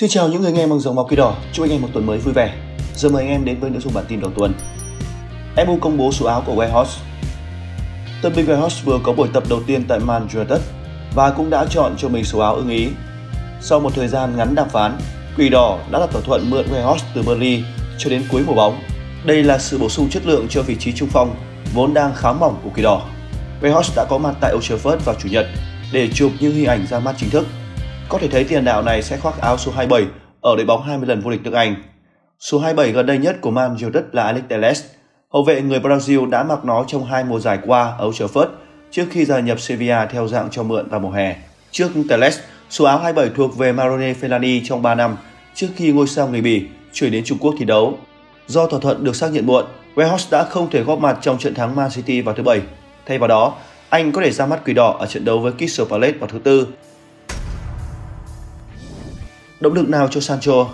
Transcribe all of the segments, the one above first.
Xin chào những người nghe bằng dòng máu kỳ đỏ, chúc anh em một tuần mới vui vẻ. Giờ mời anh em đến với nội dung bản tin đầu tuần. MU công bố số áo của Weghorst. Tân binh Weghorst vừa có buổi tập đầu tiên tại Man United và cũng đã chọn cho mình số áo ưng ý. Sau một thời gian ngắn đàm phán, Quỷ đỏ đã đặt thỏa thuận mượn Weghorst từ Burnley cho đến cuối mùa bóng. Đây là sự bổ sung chất lượng cho vị trí trung phong vốn đang khá mỏng của Quỷ đỏ. Weghorst đã có mặt tại Old Trafford vào chủ nhật để chụp những hình ảnh ra mắt chính thức có thể thấy tiền đạo này sẽ khoác áo số 27 ở đội bóng 20 lần vô địch nước Anh. Số 27 gần đây nhất của Man United là Alex Telles. Hậu vệ người Brazil đã mặc nó trong hai mùa giải qua ở Old Trafford trước khi gia nhập Sevilla theo dạng cho mượn vào mùa hè. Trước Telles, số áo 27 thuộc về Marone Fellaini trong 3 năm trước khi ngôi sao người Bỉ chuyển đến Trung Quốc thi đấu. Do thỏa thuận được xác nhận muộn, Weghorst đã không thể góp mặt trong trận thắng Man City vào thứ Bảy. Thay vào đó, anh có thể ra mắt quỷ đỏ ở trận đấu với Crystal Palace vào thứ Tư Động lực nào cho Sancho?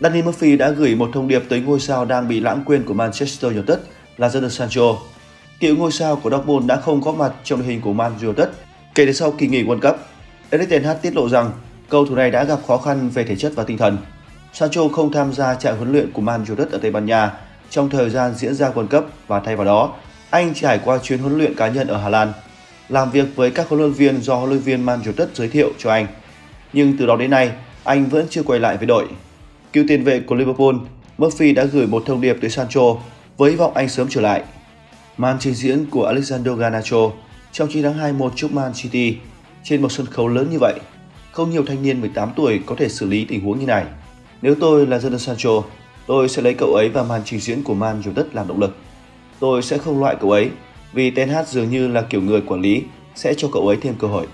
Danny Murphy đã gửi một thông điệp tới ngôi sao đang bị lãng quên của Manchester United là Jadon Sancho. Cựu ngôi sao của Dortmund đã không có mặt trong đội hình của Man United kể từ sau kỳ nghỉ World Cup. Erik ten Hag tiết lộ rằng cầu thủ này đã gặp khó khăn về thể chất và tinh thần. Sancho không tham gia trại huấn luyện của Man United ở Tây Ban Nha trong thời gian diễn ra World Cup và thay vào đó, anh trải qua chuyến huấn luyện cá nhân ở Hà Lan, làm việc với các huấn luyện viên do huấn luyện viên Man United giới thiệu cho anh. Nhưng từ đó đến nay, anh vẫn chưa quay lại với đội. Cựu tiền vệ của Liverpool, Murphy đã gửi một thông điệp tới Sancho với hy vọng anh sớm trở lại. Màn trình diễn của Alexander Garnacho trong chiến thắng 2-1 trước Man City trên một sân khấu lớn như vậy, không nhiều thanh niên 18 tuổi có thể xử lý tình huống như này. Nếu tôi là Jadon Sancho, tôi sẽ lấy cậu ấy và màn trình diễn của Man United làm động lực. Tôi sẽ không loại cậu ấy vì Ten Hag dường như là kiểu người quản lý sẽ cho cậu ấy thêm cơ hội.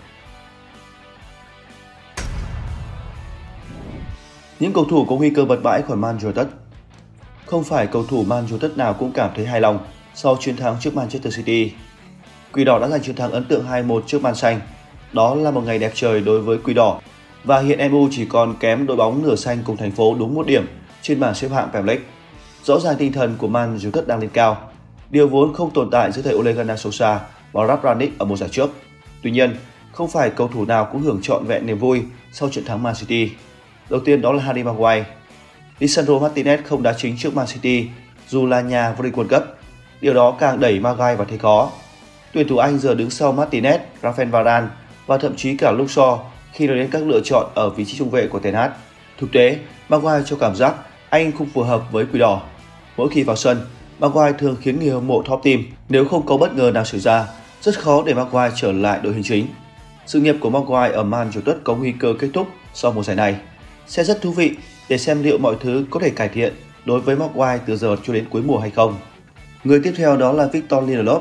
Những cầu thủ có nguy cơ bật bãi khỏi Man United Không phải cầu thủ Man United nào cũng cảm thấy hài lòng sau chiến thắng trước Manchester City. Quỷ đỏ đã giành chiến thắng ấn tượng 2-1 trước Man Xanh. Đó là một ngày đẹp trời đối với Quỷ đỏ và hiện MU chỉ còn kém đội bóng nửa xanh cùng thành phố đúng một điểm trên bảng xếp hạng Premier League. Rõ ràng tinh thần của Man United đang lên cao, điều vốn không tồn tại giữa thầy Ole Gunnar Solskjaer và Ralf Rangnick ở mùa giải trước. Tuy nhiên, không phải cầu thủ nào cũng hưởng trọn vẹn niềm vui sau trận thắng Man City. Đầu tiên đó là Harry Maguire. Lisandro Martinez không đá chính trước Man City dù là nhà vô địch World Cup. Điều đó càng đẩy Maguire vào thế khó. Tuyển thủ Anh giờ đứng sau Martinez, Rafael Varane và thậm chí cả Luke Shaw khi nói đến các lựa chọn ở vị trí trung vệ của Ten Hag. Thực tế, Maguire cho cảm giác anh không phù hợp với Quỷ Đỏ. Mỗi khi vào sân, Maguire thường khiến người hâm mộ top team nếu không có bất ngờ nào xảy ra, rất khó để Maguire trở lại đội hình chính. Sự nghiệp của Maguire ở Man United có nguy cơ kết thúc sau mùa giải này sẽ rất thú vị để xem liệu mọi thứ có thể cải thiện đối với Maguire từ giờ cho đến cuối mùa hay không. Người tiếp theo đó là Victor Lindelof.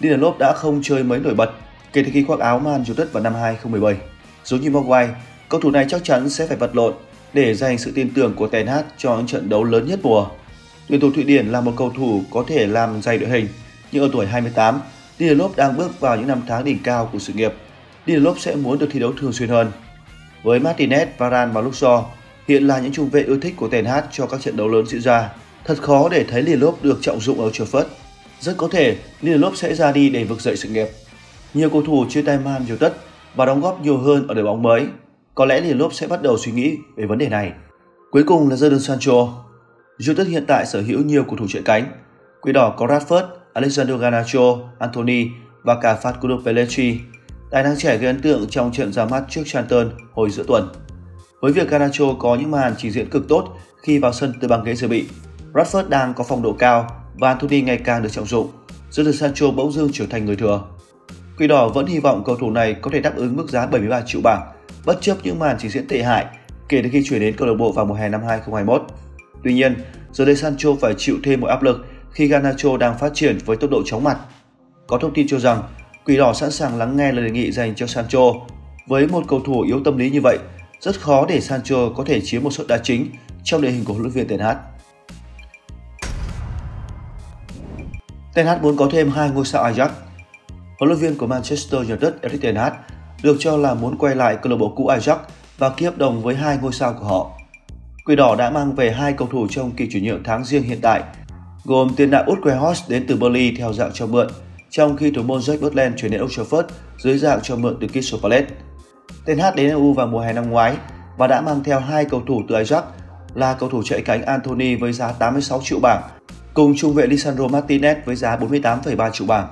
Lindelof đã không chơi mấy nổi bật kể từ khi khoác áo Man United vào năm 2017. Giống như Maguire, cầu thủ này chắc chắn sẽ phải vật lộn để giành sự tin tưởng của Ten Hag cho những trận đấu lớn nhất mùa. Tuyển thủ Thụy Điển là một cầu thủ có thể làm dày đội hình, nhưng ở tuổi 28, Lindelof đang bước vào những năm tháng đỉnh cao của sự nghiệp. Lindelof sẽ muốn được thi đấu thường xuyên hơn với Martinez, Varane và Luxor hiện là những trung vệ ưa thích của Ten Hag cho các trận đấu lớn diễn ra. Thật khó để thấy Lindelof được trọng dụng ở Trafford. Rất có thể Lindelof sẽ ra đi để vực dậy sự nghiệp. Nhiều cầu thủ chia tay Man United và đóng góp nhiều hơn ở đội bóng mới. Có lẽ Lindelof sẽ bắt đầu suy nghĩ về vấn đề này. Cuối cùng là Jadon Sancho. United hiện tại sở hữu nhiều cầu thủ chạy cánh. Quỷ đỏ có Rashford, Alexander Garnacho, Anthony và cả Facundo Pellegrini Tài năng trẻ gây ấn tượng trong trận ra mắt trước Charlton hồi giữa tuần. Với việc Garnacho có những màn trình diễn cực tốt khi vào sân từ băng ghế dự bị, Rashford đang có phong độ cao và Anthony ngày càng được trọng dụng, giúp Sancho bỗng dưng trở thành người thừa. Quỷ đỏ vẫn hy vọng cầu thủ này có thể đáp ứng mức giá 73 triệu bảng, bất chấp những màn trình diễn tệ hại kể từ khi chuyển đến câu lạc bộ vào mùa hè năm 2021. Tuy nhiên, giờ đây Sancho phải chịu thêm một áp lực khi Garnacho đang phát triển với tốc độ chóng mặt. Có thông tin cho rằng Quỷ đỏ sẵn sàng lắng nghe lời đề nghị dành cho Sancho. Với một cầu thủ yếu tâm lý như vậy, rất khó để Sancho có thể chiếm một suất đá chính trong đội hình của huấn luyện viên Ten Hag. Ten Hag muốn có thêm hai ngôi sao Ajax. Huấn luyện viên của Manchester United Erik Ten Hag được cho là muốn quay lại câu lạc bộ cũ Ajax và ký hợp đồng với hai ngôi sao của họ. Quỷ đỏ đã mang về hai cầu thủ trong kỳ chuyển nhượng tháng riêng hiện tại, gồm tiền đạo Utrecht đến từ Burnley theo dạng cho mượn trong khi thủ môn Jack Butland chuyển đến Old Trafford dưới dạng cho mượn từ Crystal Palace. Ten Hag đến EU vào mùa hè năm ngoái và đã mang theo hai cầu thủ từ Ajax là cầu thủ chạy cánh Anthony với giá 86 triệu bảng cùng trung vệ Lisandro Martinez với giá 48,3 triệu bảng.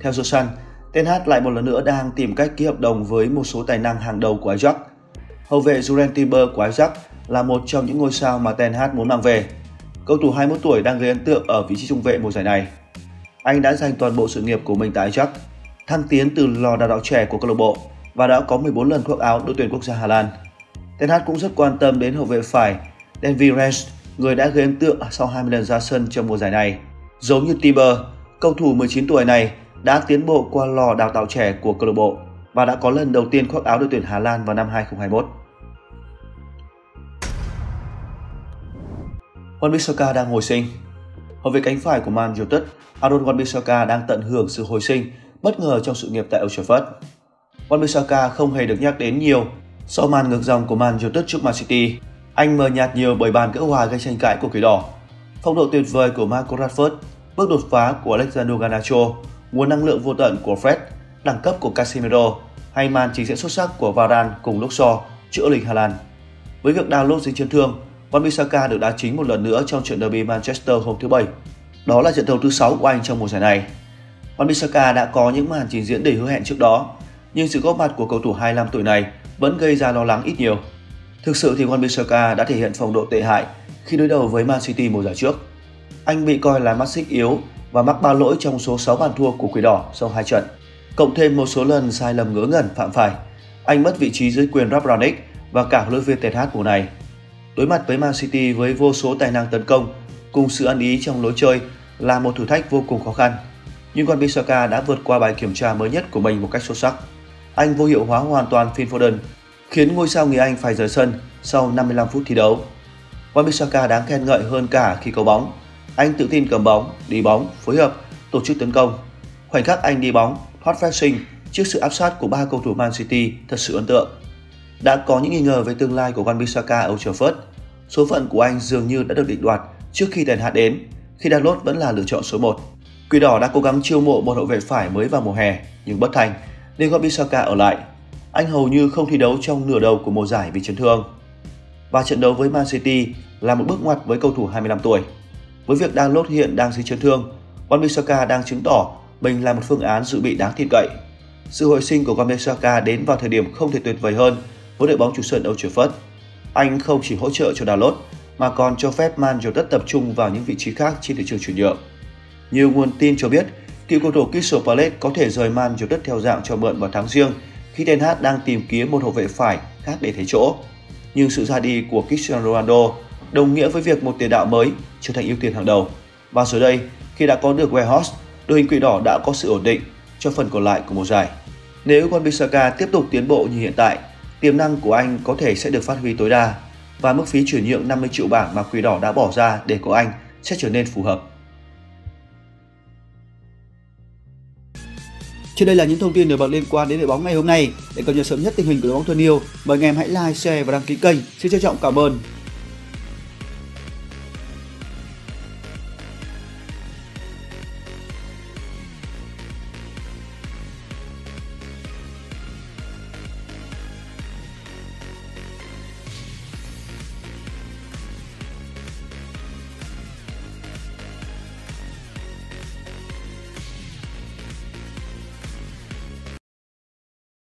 Theo The Sun, Ten Hag lại một lần nữa đang tìm cách ký hợp đồng với một số tài năng hàng đầu của Ajax. Hậu vệ Juren Timber của Ajax là một trong những ngôi sao mà Ten Hag muốn mang về. Cầu thủ 21 tuổi đang gây ấn tượng ở vị trí trung vệ mùa giải này. Anh đã dành toàn bộ sự nghiệp của mình tại Ajax, thăng tiến từ lò đào tạo trẻ của câu lạc bộ và đã có 14 lần khoác áo đội tuyển quốc gia Hà Lan. Ten Hag cũng rất quan tâm đến hậu vệ phải Denvi Rens, người đã gây ấn tượng sau 20 lần ra sân trong mùa giải này. Giống như Timber, cầu thủ 19 tuổi này đã tiến bộ qua lò đào tạo trẻ của câu lạc bộ và đã có lần đầu tiên khoác áo đội tuyển Hà Lan vào năm 2021. Wan-Bissaka đang hồi sinh. Hậu vệ cánh phải của Man United, Aaron Wan-Bissaka đang tận hưởng sự hồi sinh bất ngờ trong sự nghiệp tại Old Trafford. Wan-Bissaka không hề được nhắc đến nhiều sau màn ngược dòng của Man United trước Man City. Anh mờ nhạt nhiều bởi bàn gỡ hòa gây tranh cãi của kỳ đỏ. Phong độ tuyệt vời của Marco Rashford, bước đột phá của Alexander Garnacho, nguồn năng lượng vô tận của Fred, đẳng cấp của Casemiro hay màn trình diễn xuất sắc của Varane cùng lúc so chữa lịch Hà Lan. Với việc download dính chấn thương, Wan-Bissaka được đá chính một lần nữa trong trận derby Manchester hôm thứ Bảy. Đó là trận đấu thứ 6 của anh trong mùa giải này. Wan-Bissaka đã có những màn trình diễn đầy hứa hẹn trước đó, nhưng sự góp mặt của cầu thủ 25 tuổi này vẫn gây ra lo lắng ít nhiều. Thực sự thì Wan-Bissaka đã thể hiện phong độ tệ hại khi đối đầu với Man City mùa giải trước. Anh bị coi là mắt xích yếu và mắc ba lỗi trong số 6 bàn thua của Quỷ Đỏ sau hai trận. Cộng thêm một số lần sai lầm ngớ ngẩn phạm phải, anh mất vị trí dưới quyền Rabranic và cả huấn luyện viên Ten Hag mùa này. Đối mặt với Man City với vô số tài năng tấn công cùng sự ăn ý trong lối chơi là một thử thách vô cùng khó khăn. Nhưng con Bissaka đã vượt qua bài kiểm tra mới nhất của mình một cách xuất sắc. Anh vô hiệu hóa hoàn toàn Phil Foden, khiến ngôi sao người Anh phải rời sân sau 55 phút thi đấu. Wan Bissaka đáng khen ngợi hơn cả khi có bóng. Anh tự tin cầm bóng, đi bóng, phối hợp, tổ chức tấn công. Khoảnh khắc anh đi bóng, thoát pressing trước sự áp sát của ba cầu thủ Man City thật sự ấn tượng. Đã có những nghi ngờ về tương lai của Wan Bissaka ở Old Trafford. Số phận của anh dường như đã được định đoạt trước khi Ten Hag đến, khi Dalot vẫn là lựa chọn số 1. Quỷ đỏ đã cố gắng chiêu mộ một hậu vệ phải mới vào mùa hè nhưng bất thành nên gọi Bissaka ở lại. Anh hầu như không thi đấu trong nửa đầu của mùa giải vì chấn thương. Và trận đấu với Man City là một bước ngoặt với cầu thủ 25 tuổi. Với việc Dalot hiện đang dưới chấn thương, Wan Bissaka đang chứng tỏ mình là một phương án dự bị đáng tin cậy. Sự hồi sinh của Wan Bissaka đến vào thời điểm không thể tuyệt vời hơn với đội bóng chủ sân Old Trafford. Anh không chỉ hỗ trợ cho Dalot mà còn cho phép Man United tập trung vào những vị trí khác trên thị trường chuyển nhượng. Nhiều nguồn tin cho biết, cựu cầu thủ Crystal Palace có thể rời Man United theo dạng cho mượn vào tháng riêng khi Ten Hag đang tìm kiếm một hậu vệ phải khác để thế chỗ. Nhưng sự ra đi của Cristiano Ronaldo đồng nghĩa với việc một tiền đạo mới trở thành ưu tiên hàng đầu. Và giờ đây, khi đã có được Warehouse, đội hình quỷ đỏ đã có sự ổn định cho phần còn lại của mùa giải. Nếu Wan-Bissaka tiếp tục tiến bộ như hiện tại, tiềm năng của anh có thể sẽ được phát huy tối đa và mức phí chuyển nhượng 50 triệu bảng mà Quỷ Đỏ đã bỏ ra để có anh sẽ trở nên phù hợp. Trên đây là những thông tin nổi bật liên quan đến đội bóng ngày hôm nay. Để cập nhật sớm nhất tình hình của đội bóng thân yêu, mời anh em hãy like, share và đăng ký kênh. Xin trân trọng cảm ơn.